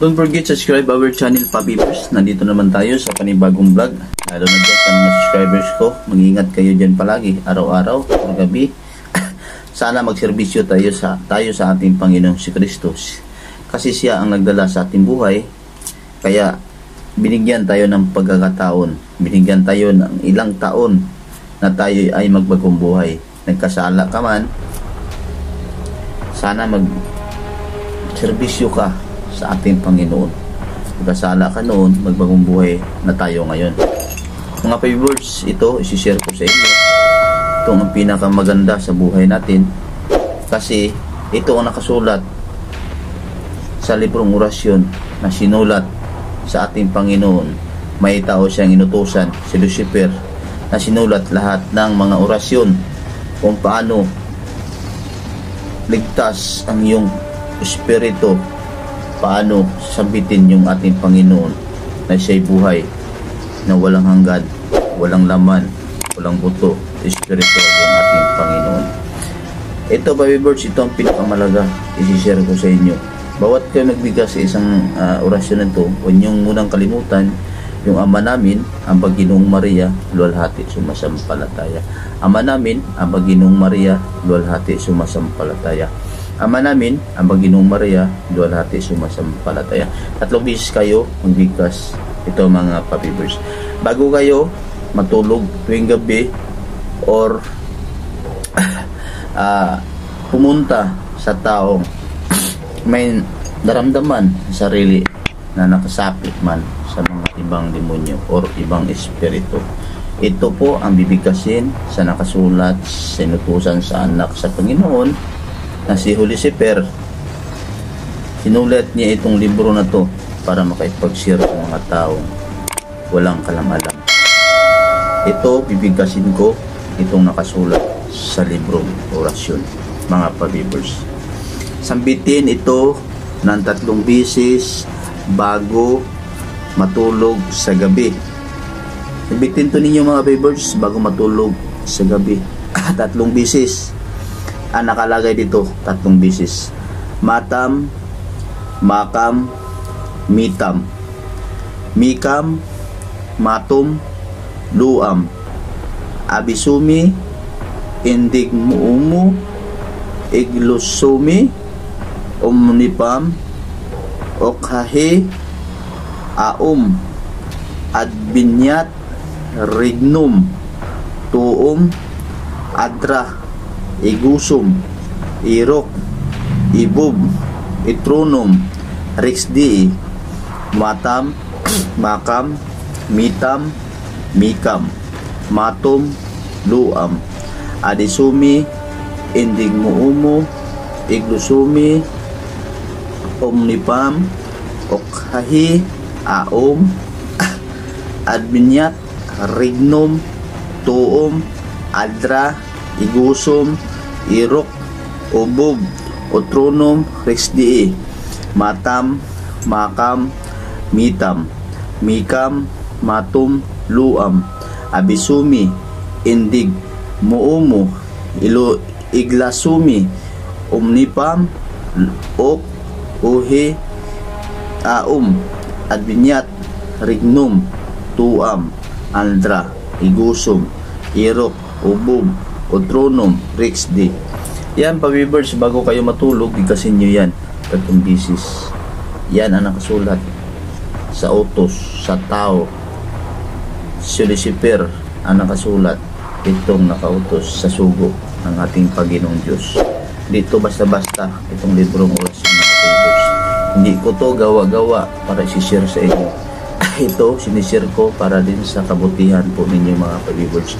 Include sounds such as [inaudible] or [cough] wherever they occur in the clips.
Don't forget subscribe our channel Papipers. Nandito naman tayo sa panibagong vlog. Lalo na dyan sa mga subscribers ko. Mag-ingat kayo dyan palagi. Araw-araw, gabi. [laughs] Sana magserbisyo tayo sa tayo sa ating Panginoong si Kristo. Kasi siya ang nagdala sa ating buhay. Kaya binigyan tayo ng pagkakataon. Binigyan tayo ng ilang taon na tayo ay magbagong buhay. Nagkasala ka man, sana mag serbisyo ka sa ating Panginoon. Magkasala ka noon, magbagong buhay na tayo ngayon. Mga favors, ito, isishare ko sa inyo. Ito ang pinakamaganda sa buhay natin. Kasi, ito ang nakasulat sa librong orasyon na sinulat sa ating Panginoon. May tao siyang inutusan, si Lucifer, na sinulat lahat ng mga orasyon kung paano ligtas ang iyong espiritu paano sabitin yung ating Panginoon na siya'y buhay na walang hanggan, walang laman, walang buto, spiritual yung ating Panginoon. Ito, Baby Birds, ito ang pinakamalaga isi-share ko sa inyo. Bawat kayo nagbigay sa isang uh, orasyon na ito, huwag munang kalimutan yung ama namin, ang Paginoong Maria, luwalhati sumasampalataya. Ama namin, ang Paginoong Maria, luwalhati sumasampalataya. Ama namin, ang Panginoong Maria, duwalhati sumasampalataya. Tatlong bisis kayo magbigkas ito mga papibers. Bago kayo matulog tuwing gabi or uh, [laughs] pumunta sa taong may naramdaman sa sarili na nakasapit man sa mga ibang demonyo or ibang espiritu. Ito po ang bibigkasin sa nakasulat sa inutusan sa anak sa Panginoon na si Lucifer, sinulat niya itong libro na to para makipag-share sa mga taong walang kalamalam. Ito, bibigkasin ko itong nakasulat sa librong orasyon, mga pabibers. Sambitin ito ng tatlong bisis bago matulog sa gabi. Sambitin to ninyo mga pabibers bago matulog sa gabi. [laughs] tatlong bisis ang nakalagay dito tatlong bisis. Matam makam mitam. Mikam matum luam. Abisumi indigmuumu iglusumi omnipam okhahe aum. Adbinyat rignum tuum adra igusum, irok, ibub, itronum, rixdi, matam, makam, mitam, mikam, matum, luam, adisumi, indigmuumu, iglusumi, omnipam, okhahi, aom, [laughs] adminyat, rignum, tuom, adra, igusum, irok, ubog, otronum, rexdii, matam, makam, mitam, mikam, matum, luam, abisumi, indig, muumu, ilo, iglasumi, umnipam, ok, uhi, aum, adbinyat, rignum, tuam, andra, igusum, irok, ubog, Odronum Rex D. Yan, pabibers, bago kayo matulog, bigkasin nyo yan. Tatlong bisis. Yan ang nakasulat sa utos, sa tao. Si Lucifer ang nakasulat itong nakautos sa sugo ng ating Panginoong Diyos. Dito basta-basta itong librong oras mga papers. Hindi ko to gawa-gawa para isi-share sa inyo. [laughs] Ito, sinishare ko para din sa kabutihan po ninyo mga pabibers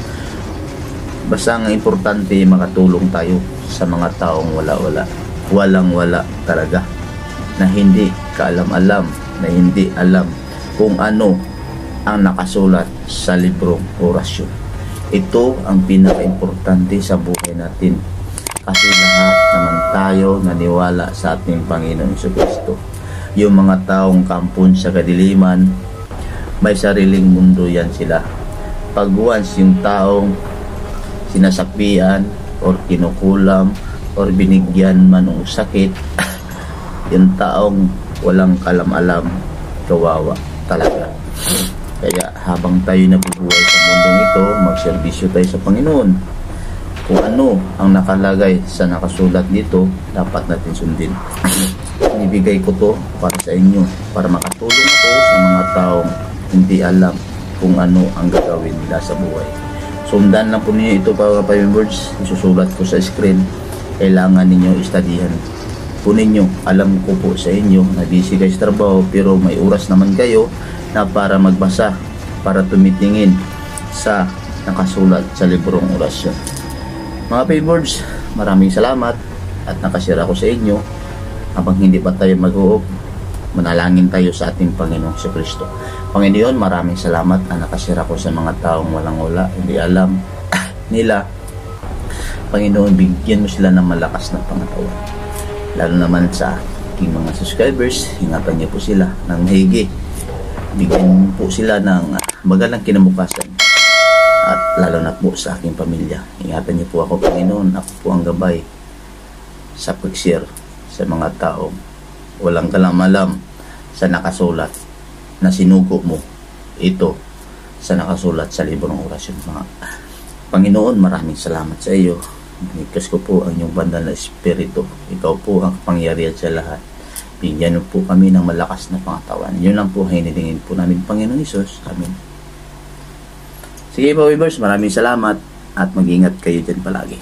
Basta ang importante makatulong tayo sa mga taong wala-wala. Walang-wala talaga. Na hindi kaalam-alam, na hindi alam kung ano ang nakasulat sa librong orasyon. Ito ang pinaka-importante sa buhay natin. Kasi lahat naman tayo naniwala sa ating Panginoon sa Kristo. Yung mga taong kampon sa kadiliman, may sariling mundo yan sila. Pag once yung taong sinasakbian or kinukulam or binigyan man ng sakit [laughs] yung taong walang kalam-alam, kawawa talaga. Kaya habang tayo nabubuhay sa mundong ito, magserbisyo tayo sa Panginoon. Kung ano ang nakalagay sa nakasulat dito, dapat natin sundin. [clears throat] Inibigay ko to para sa inyo, para makatulong ako sa mga taong hindi alam kung ano ang gagawin nila sa buhay. Sundan lang po ninyo ito para pa words, isusulat ko sa screen. Kailangan ninyo istadihan po ninyo. Alam ko po sa inyo na busy kayo trabaho pero may oras naman kayo na para magbasa, para tumitingin sa nakasulat sa librong orasyon. Mga favors, maraming salamat at nakashare ako sa inyo habang hindi pa tayo mag-uop manalangin tayo sa ating Panginoong si Kristo. Panginoon, maraming salamat na nakashare ako sa mga taong walang wala, hindi alam [laughs] nila. Panginoon, bigyan mo sila ng malakas na pangatawan. Lalo naman sa aking mga subscribers, ingatan niyo po sila ng mahigi. Bigyan po sila ng magandang kinabukasan at lalo na po sa aking pamilya. Ingatan niyo po ako, Panginoon. Ako po ang gabay sa pag-share sa mga taong walang kalamalam sa nakasulat na sinugo mo ito sa nakasulat sa libro ng orasyon. Mga Panginoon, maraming salamat sa iyo. Nikas ko po ang iyong bandal na espiritu. Ikaw po ang kapangyarihan sa lahat. Bigyan po kami ng malakas na pangatawan. Yun lang po hinilingin po namin Panginoon Isus. Amen. Sige po, Weavers, maraming salamat at mag-ingat kayo dyan palagi.